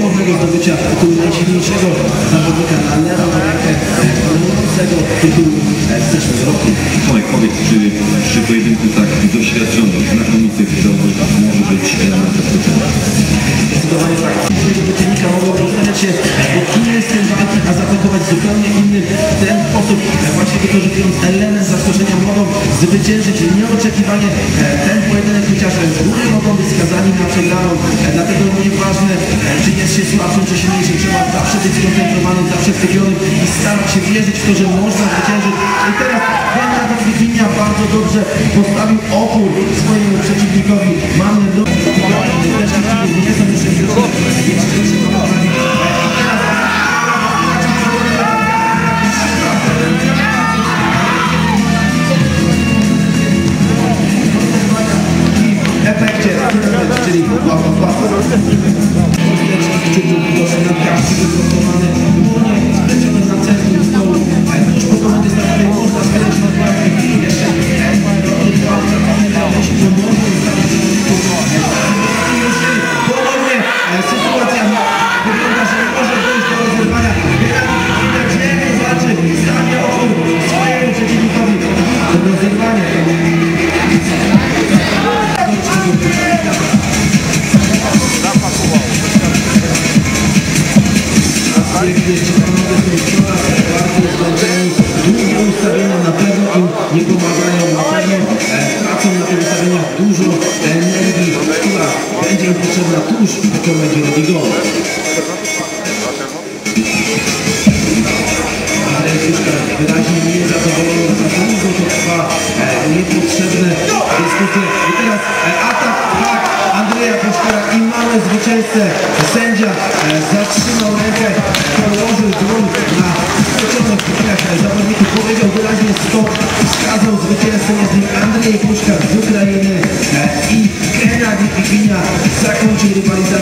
ponownego zdobycia tytułu najsilniejszego zawodnika na lewą rękę broniącego tytułu e, z zeszłego roku. Tomek, powiedz, czy przy pojedynku tak doświadczonych, znakomitych zawodników może być element zaskoczenia? Zdecydowanie tak. Przeciwnika mogą postawiać się pod inny styl walki, a zaatakować zupełnie inny. W ten sposób e, właśnie wykorzystując element zaskoczenia mogą zwyciężyć nieoczekiwanie e, ten pojedynek, chociaż z góry mogą być skazani na przegraną. E, Dlatego być skoncentrowanym, zawsze skupionym i starać się wierzyć w to, że można zwyciężyć. I teraz Gennady Wiginia bardzo dobrze postawił opór swojemu przeciwnikowi. Mamy do... Też nie. Jeszcze panowie są coraz bardziej zmęczeni. Długie ustawienia na pewno im nie pomagają. Na pewno tracą na dużo energii, która będzie im potrzebna tuż po. Andrzej Suszka wyraźnie niezadowolony, za długo to trwa, e, niepotrzebne dyskusje. I teraz atak, tak, Andrzeja Puszkara i mamy zwycięzcę. Sędzia e, zatrzymał rękę, rękach zawodników, powiedział wyraźnie stop, wskazał zwycięzcę, jest nim Andrzej Puszkar z Ukrainy e, i Gennady Piginia zakończył rywalizację.